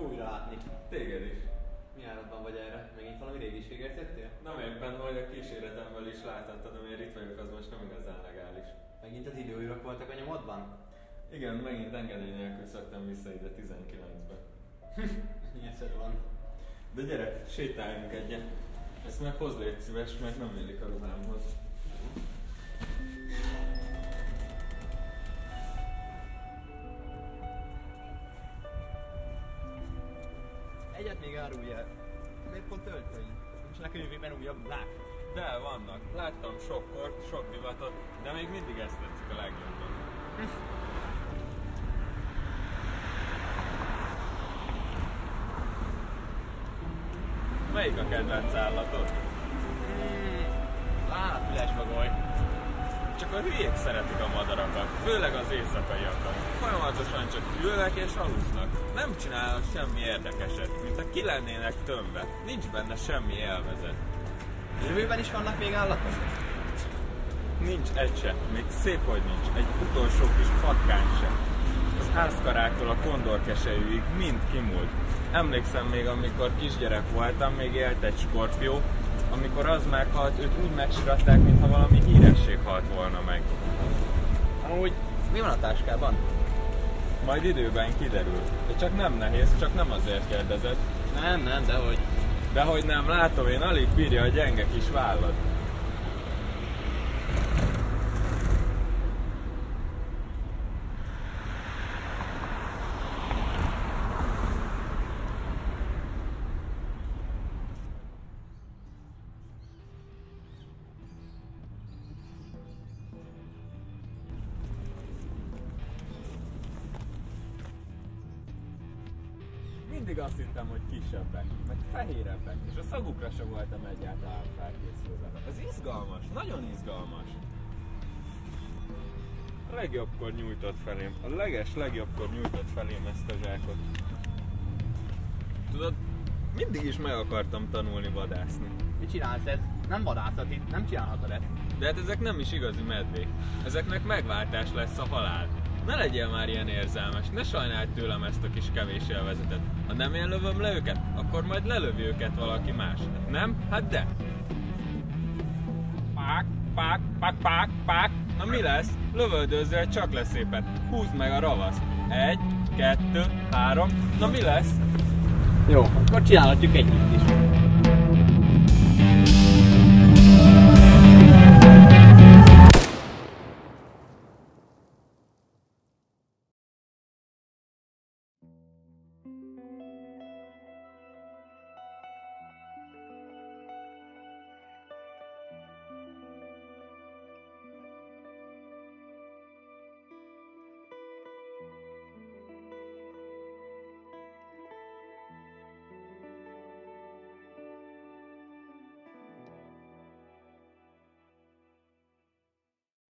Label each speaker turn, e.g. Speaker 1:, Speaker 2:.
Speaker 1: jó újra látni. Téged is. Mi áradban vagy erre? Megint valami régiségért jöttél?
Speaker 2: Nem éppen, hogy a kíséretemmel is láthattad, amiért itt vagyok,
Speaker 1: az most nem igazán legális. Megint az időújrak voltak a nyomodban?
Speaker 2: Igen, megint engedély nélkül szöktem vissza ide 19-be.
Speaker 1: Eszed van.
Speaker 2: De gyere, sétáljunk egyet. Ezt meg hozd légy szíves, mert nem illik a ruhámhoz.
Speaker 1: Egyet még árulj el. Miért pont öltöny? Nincsenek a jövőben újabb lák?
Speaker 2: De vannak. Láttam sok kort, sok divatot, de még mindig ezt tetszik a legjobban. Melyik a kedvenc állatod?
Speaker 1: Hmm, Lát, füles bagoly.
Speaker 2: A hülyék szeretik a madarakat, főleg az éjszakaiakat. Folyamatosan csak ülnek és alusznak. Nem csinálnak semmi érdekeset, mint ha ki lennének tömve. Nincs benne semmi élvezet.
Speaker 1: A jövőben is vannak még állatok?
Speaker 2: Nincs egy se, még szép, hogy nincs. Egy utolsó kis patkány sem. Az ászkaráktól a kondorkesejűig mind kimúlt. Emlékszem még, amikor kisgyerek voltam, még élt egy skorpió, amikor az meghalt, őt úgy megsiratták, mintha valami híresség halt volna meg.
Speaker 1: Amúgy mi van a táskában?
Speaker 2: Majd időben kiderül. De csak nem nehéz, csak nem azért kérdezed.
Speaker 1: Nem, nem, de hogy.
Speaker 2: De hogy nem látom, én alig bírja a gyenge kis vállad. Mindig azt hittem, hogy kisebbek, meg fehérebbek, és a szagukra sem voltam egyáltalán felkészülve. Ez izgalmas, nagyon izgalmas. A legjobbkor nyújtott felém, a leges legjobbkor nyújtott felém ezt a zsákot. Tudod, mindig is meg akartam tanulni vadászni.
Speaker 1: Mit csinálsz ez? Nem vadászat itt, nem csinálhatod ezt.
Speaker 2: De hát ezek nem is igazi medvék. Ezeknek megváltás lesz a halál. Ne legyél már ilyen érzelmes, ne sajnáld tőlem ezt a kis kevés élvezetet. Ha nem én lövöm le őket, akkor majd lelövi őket valaki más. Hát nem? Hát de. Pák, pák, pák, pák, pák. Na mi lesz? Lövöldözzél csak lesz szépen. Húzd meg a ravaszt. Egy, kettő, három. Na mi lesz?
Speaker 1: Jó, akkor csinálhatjuk együtt is.